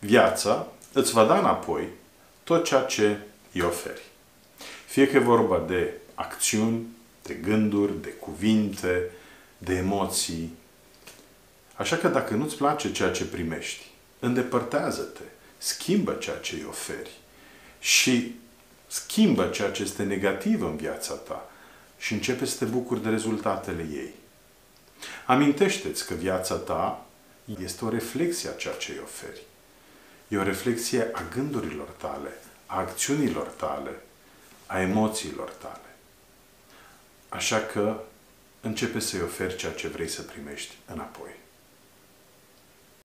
viața îți va da înapoi tot ceea ce îi oferi. Fie că e vorba de acțiuni, de gânduri, de cuvinte, de emoții. Așa că dacă nu-ți place ceea ce primești, îndepărtează-te, schimbă ceea ce îi oferi și schimbă ceea ce este negativ în viața ta și începe să te bucuri de rezultatele ei. Amintește-ți că viața ta este o reflexie a ceea ce îi oferi. E o reflexie a gândurilor tale, a acțiunilor tale, a emoțiilor tale. Așa că începe să-i oferi ceea ce vrei să primești înapoi.